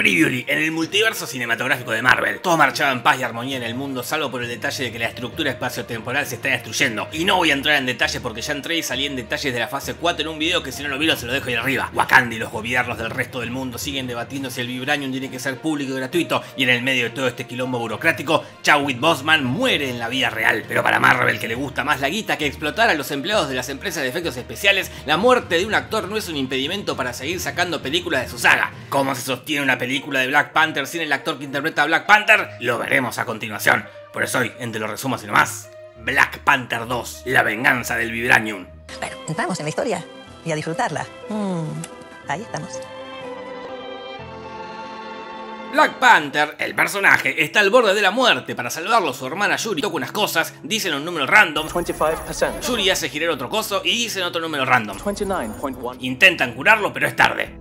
Previously, en el multiverso cinematográfico de Marvel, todo marchaba en paz y armonía en el mundo, salvo por el detalle de que la estructura espacio-temporal se está destruyendo. Y no voy a entrar en detalles porque ya entré y salí en detalles de la fase 4 en un video que si no lo vieron se lo dejo ahí arriba. Wakanda y los gobiernos del resto del mundo siguen debatiendo si el Vibranium tiene que ser público y gratuito, y en el medio de todo este quilombo burocrático, Chadwick Boseman muere en la vida real. Pero para Marvel, que le gusta más la guita que explotar a los empleados de las empresas de efectos especiales, la muerte de un actor no es un impedimento para seguir sacando películas de su saga. ¿Cómo se sostiene una película de Black Panther sin el actor que interpreta a Black Panther? Lo veremos a continuación. Por eso hoy, entre los resumos y nomás, Black Panther 2, la venganza del Vibranium. Bueno, entramos en la historia y a disfrutarla. Mm, ahí estamos. Black Panther, el personaje, está al borde de la muerte. Para salvarlo, su hermana Yuri toca unas cosas, dicen un número random. 25%. Yuri hace girar otro coso y dicen otro número random. 29.1. Intentan curarlo, pero es tarde.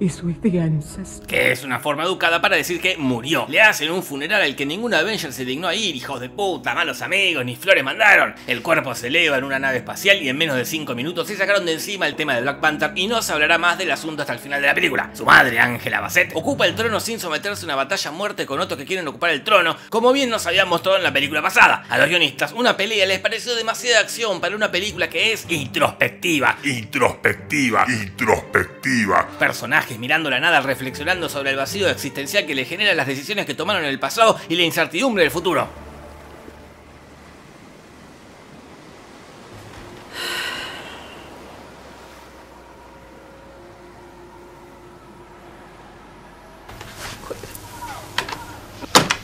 With the ancestors. Que es una forma educada para decir que murió. Le hacen un funeral al que ningún Avenger se dignó a ir, hijos de puta, malos amigos, ni flores mandaron. El cuerpo se eleva en una nave espacial y en menos de 5 minutos se sacaron de encima el tema de Black Panther y no se hablará más del asunto hasta el final de la película. Su madre, Angela Bassett, ocupa el trono sin someterse a una batalla a muerte con otros que quieren ocupar el trono, como bien nos habían mostrado en la película pasada. A los guionistas, una pelea les pareció demasiada acción para una película que es introspectiva. Introspectiva, introspectiva. Mirando la nada reflexionando sobre el vacío existencial que le genera las decisiones que tomaron en el pasado y la incertidumbre del futuro.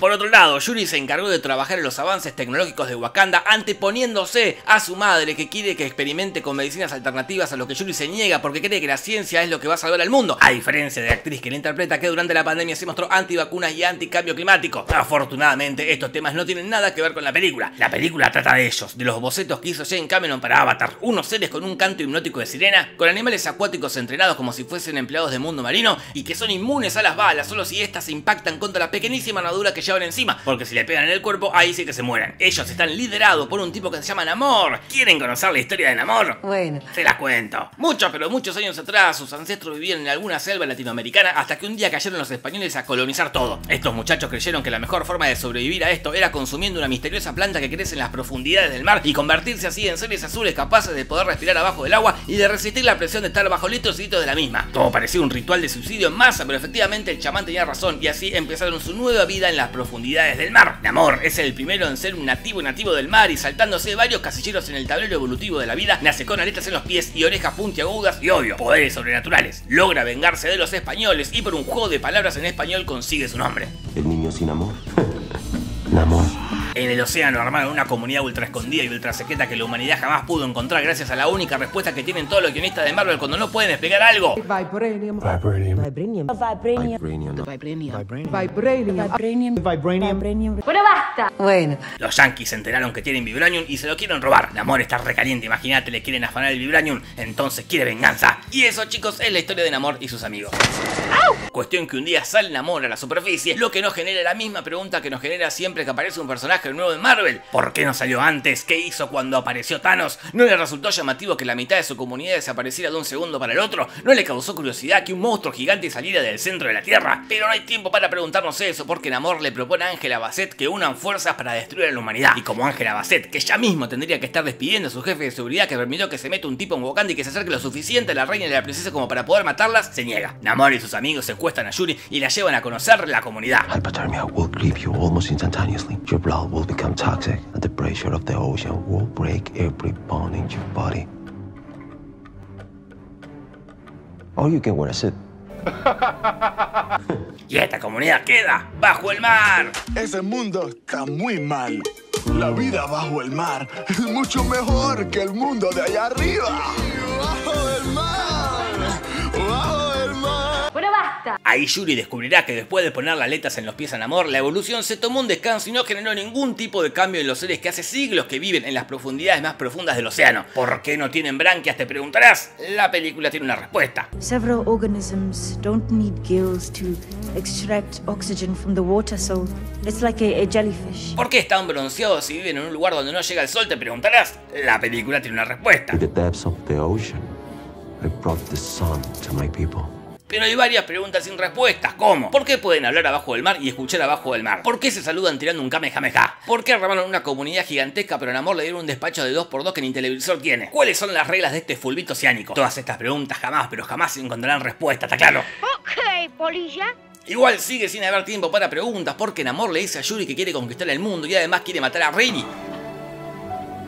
Por otro lado, Yuri se encargó de trabajar en los avances tecnológicos de Wakanda anteponiéndose a su madre que quiere que experimente con medicinas alternativas a lo que Yuri se niega porque cree que la ciencia es lo que va a salvar al mundo. A diferencia de la actriz que la interpreta que durante la pandemia se mostró antivacunas y anticambio climático. Afortunadamente, estos temas no tienen nada que ver con la película. La película trata de ellos, de los bocetos que hizo Jane Cameron para Avatar. Unos seres con un canto hipnótico de sirena, con animales acuáticos entrenados como si fuesen empleados de mundo marino y que son inmunes a las balas solo si estas impactan contra la pequeñísima armadura que llevan encima, porque si le pegan en el cuerpo, ahí sí que se mueren. Ellos están liderados por un tipo que se llama Namor. ¿Quieren conocer la historia de Namor? Bueno. Se las cuento. Muchos, pero muchos años atrás, sus ancestros vivían en alguna selva latinoamericana hasta que un día cayeron los españoles a colonizar todo. Estos muchachos creyeron que la mejor forma de sobrevivir a esto era consumiendo una misteriosa planta que crece en las profundidades del mar y convertirse así en seres azules capaces de poder respirar abajo del agua y de resistir la presión de estar bajo litros y litros de la misma. Todo parecía un ritual de suicidio en masa, pero efectivamente el chamán tenía razón y así empezaron su nueva vida en las profundidades del mar. Namor es el primero en ser un nativo nativo del mar y saltándose varios casilleros en el tablero evolutivo de la vida, nace con aletas en los pies y orejas puntiagudas y obvio, poderes sobrenaturales. Logra vengarse de los españoles y por un juego de palabras en español consigue su nombre. El niño sin amor. Namor. En el océano armaron una comunidad ultra escondida y ultra secreta que la humanidad jamás pudo encontrar gracias a la única respuesta que tienen todos los guionistas de Marvel cuando no pueden explicar algo. Vibranium. Vibranium. Vibranium. Vibranium. Vibranium. Vibranium. Bueno. Los yankees se enteraron que tienen Vibranium y se lo quieren robar. Namor está recaliente, imagínate, le quieren afanar el Vibranium, entonces quiere venganza. Y eso, chicos, es la historia de Namor y sus amigos. Cuestión que un día sale Namor a la superficie, lo que nos genera la misma pregunta que nos genera siempre que aparece un personaje nuevo en Marvel. ¿Por qué no salió antes? ¿Qué hizo cuando apareció Thanos? ¿No le resultó llamativo que la mitad de su comunidad desapareciera de un segundo para el otro? ¿No le causó curiosidad que un monstruo gigante saliera del centro de la Tierra? Pero no hay tiempo para preguntarnos eso porque Namor le propone a Angela Bassett que unan fuerzas para destruir a la humanidad. Y como Angela Bassett, que ya mismo tendría que estar despidiendo a su jefe de seguridad que permitió que se meta un tipo en Wakanda y que se acerque lo suficiente a la reina y a la princesa como para poder matarlas, se niega. Namor y sus amigos secuestran a Yuri y la llevan a conocer la comunidad. Hypothermia will grieve you almost instantaneously. Your blood will become toxic, and the pressure of the ocean will break every bone in your body. Or you can wear a suit. Y esta comunidad queda bajo el mar. Ese mundo está muy mal. La vida bajo el mar es mucho mejor que el mundo de allá arriba. Ahí Yuri descubrirá que después de poner las aletas en los pies a Namor, la evolución se tomó un descanso y no generó ningún tipo de cambio en los seres que hace siglos que viven en las profundidades más profundas del océano. ¿Por qué no tienen branquias? Te preguntarás. La película tiene una respuesta. Several organisms don't need gills to extract oxygen from the water, so it's like a, a jellyfish. ¿Por qué están bronceados si viven en un lugar donde no llega el sol? Te preguntarás. La película tiene una respuesta. In the depths of the ocean, I brought the sun to my people. Pero hay varias preguntas sin respuestas, ¿cómo? ¿Por qué pueden hablar abajo del mar y escuchar abajo del mar? ¿Por qué se saludan tirando un kamehameha? ¿Por qué armaron una comunidad gigantesca pero en amor le dieron un despacho de 2x2 que ni televisor tiene? ¿Cuáles son las reglas de este fulbito oceánico? Todas estas preguntas jamás, pero jamás encontrarán respuesta, ¿está claro? Ok, polilla. Igual sigue sin haber tiempo para preguntas porque Namor le dice a Yuri que quiere conquistar el mundo y además quiere matar a Rini.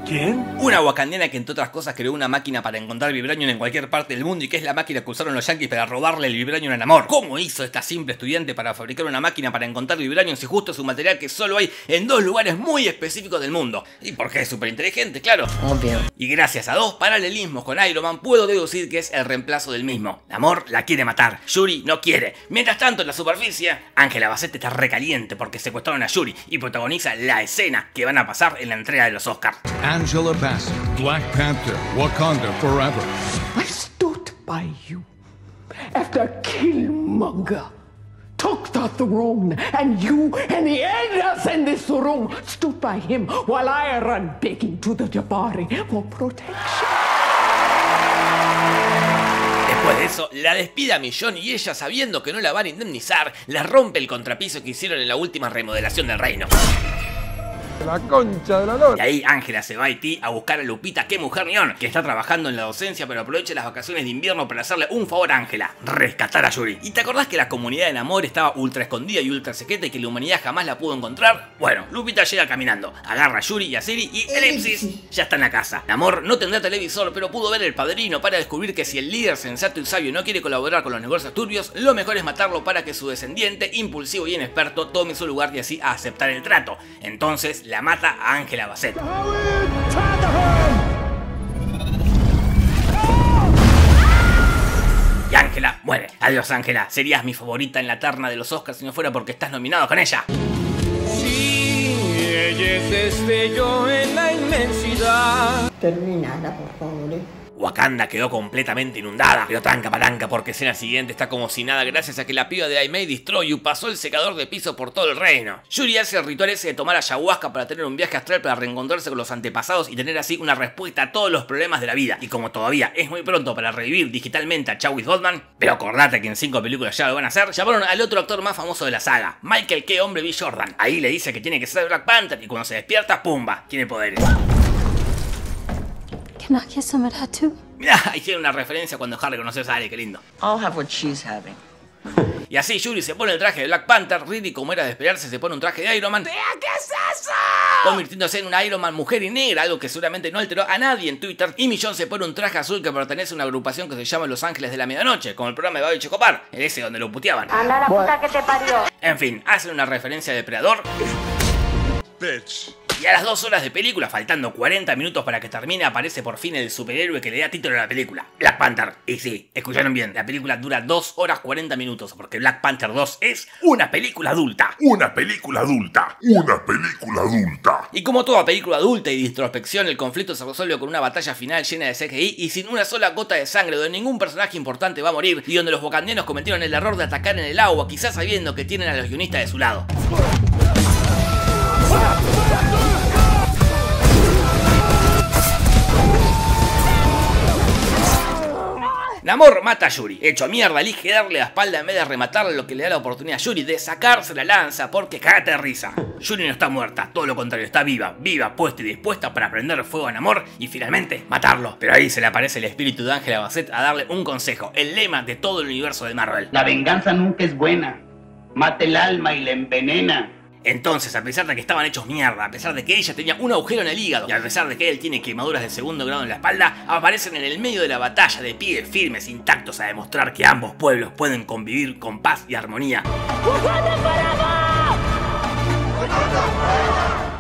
¿Quién? Una wakandiana que entre otras cosas creó una máquina para encontrar vibranium en cualquier parte del mundo y que es la máquina que usaron los yankees para robarle el vibranium a Namor. ¿Cómo hizo esta simple estudiante para fabricar una máquina para encontrar vibranium si justo es un material que solo hay en dos lugares muy específicos del mundo? Y porque es súper inteligente, claro. Obvio. Y gracias a dos paralelismos con Iron Man puedo deducir que es el reemplazo del mismo. Namor la quiere matar, Yuri no quiere. Mientras tanto en la superficie, Ángela Bassett está recaliente porque secuestraron a Yuri y protagoniza la escena que van a pasar en la entrega de los Oscars. Angela Bassett, Black Panther, Wakanda Forever. I stood by you after Killmonger took the throne, and you and the others in this room stood by him while I ran begging to the Jabari for protection. Después de eso, la despide a Millón y ella, sabiendo que no la van a indemnizar, le rompe el contrapiso que hicieron en la última remodelación del reino. La concha de la lora. Y ahí Ángela se va a Haití a buscar a Lupita, que mujer neón, que está trabajando en la docencia pero aprovecha las vacaciones de invierno para hacerle un favor a Ángela, rescatar a Yuri. ¿Y te acordás que la comunidad de amor estaba ultra escondida y ultra secreta y que la humanidad jamás la pudo encontrar? Bueno, Lupita llega caminando, agarra a Yuri y a Siri y elipsis, ya está en la casa. Namor no tendrá televisor, pero pudo ver el padrino para descubrir que si el líder sensato y sabio no quiere colaborar con los negocios turbios, lo mejor es matarlo para que su descendiente, impulsivo y inexperto, tome su lugar y así aceptar el trato. Entonces la mata a Ángela Bassett. Y Ángela muere. Adiós Ángela, serías mi favorita en la terna de los Oscars si no fuera porque estás nominado con ella. Terminala, por favor. eh. Wakanda quedó completamente inundada, pero tranca palanca porque escena siguiente está como si nada gracias a que la piba de I May Destroy You pasó el secador de piso por todo el reino. Yuri hace el ritual ese de tomar ayahuasca para tener un viaje astral para reencontrarse con los antepasados y tener así una respuesta a todos los problemas de la vida. Y como todavía es muy pronto para revivir digitalmente a Chadwick Boseman, pero acordate que en cinco películas ya lo van a hacer, llamaron al otro actor más famoso de la saga, Michael K. Hombre B. Jordan. Ahí le dice que tiene que ser Black Panther y cuando se despierta, ¡pumba! Tiene poderes. Can I kiss some of that too? Mirá, ahí tiene una referencia cuando Harry conoció a Sally, qué lindo. I'll have what she's having. Y así Yuri se pone el traje de Black Panther, Ridley como era de esperarse se pone un traje de Iron Man. ¿Qué es eso? Convirtiéndose en una Iron Man mujer y negra, algo que seguramente no alteró a nadie en Twitter. Y Millón se pone un traje azul que pertenece a una agrupación que se llama Los Ángeles de la Medianoche, como el programa de Babi Chocopar, el ese donde lo puteaban. Anda la puta que te parió. En fin, hacen una referencia de Depredador. Y a las dos horas de película, faltando 40 minutos para que termine, aparece por fin el superhéroe que le da título a la película, Black Panther. Y sí, escucharon bien, la película dura 2 horas 40 minutos, porque Black Panther 2 es una película adulta. Una película adulta. Una película adulta. Y como toda película adulta y de introspección, el conflicto se resuelve con una batalla final llena de CGI y sin una sola gota de sangre, donde ningún personaje importante va a morir y donde los wakandianos cometieron el error de atacar en el agua, quizás sabiendo que tienen a los guionistas de su lado. Namor mata a Yuri. Hecho mierda, elige darle la espalda en vez de rematarle lo que le da la oportunidad a Yuri de sacarse la lanza porque cagate de risa. Yuri no está muerta, todo lo contrario, está viva, viva, puesta y dispuesta para prender fuego a Namor y finalmente matarlo. Pero ahí se le aparece el espíritu de Ángela Bassett a darle un consejo, el lema de todo el universo de Marvel. La venganza nunca es buena. Mata el alma y la envenena. Entonces, a pesar de que estaban hechos mierda, a pesar de que ella tenía un agujero en el hígado y a pesar de que él tiene quemaduras de segundo grado en la espalda, aparecen en el medio de la batalla de pie, firmes, intactos, a demostrar que ambos pueblos pueden convivir con paz y armonía.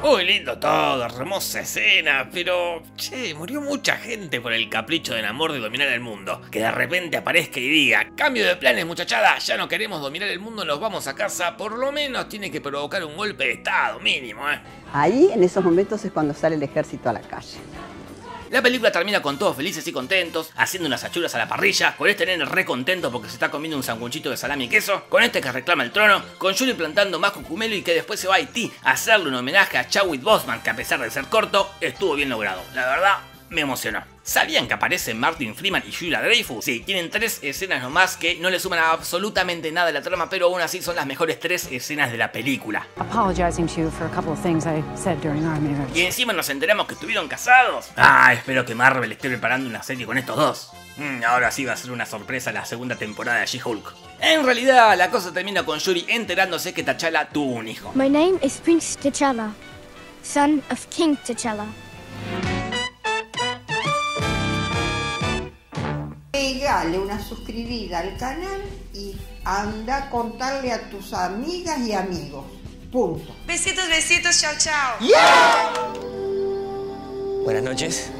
Muy lindo todo, hermosa escena, pero che, murió mucha gente por el capricho del amor de dominar el mundo. Que de repente aparezca y diga, cambio de planes muchachada, ya no queremos dominar el mundo, nos vamos a casa, por lo menos tiene que provocar un golpe de estado mínimo, eh. Ahí, en esos momentos, es cuando sale el ejército a la calle. La película termina con todos felices y contentos, haciendo unas achuras a la parrilla, con este nene re contento porque se está comiendo un sanguchito de salami y queso, con este que reclama el trono, con Yuri plantando más cucumelo y que después se va a Haití a hacerle un homenaje a Chadwick Boseman, que a pesar de ser corto, estuvo bien logrado. La verdad, me emocionó. ¿Sabían que aparecen Martin Freeman y Julia Dreyfus? Sí, tienen tres escenas nomás que no le suman absolutamente nada a la trama, pero aún así son las mejores tres escenas de la película. Y encima nos enteramos que estuvieron casados. Ah, espero que Marvel esté preparando una serie con estos dos. Mm, ahora sí va a ser una sorpresa la segunda temporada de She-Hulk. En realidad, la cosa termina con Yuri enterándose que T'Challa tuvo un hijo. My name is Prince T'Challa, son of King T'Challa. Pegale una suscribida al canal y anda a contarle a tus amigas y amigos. Punto. Besitos, besitos, chao, chao. Buenas noches.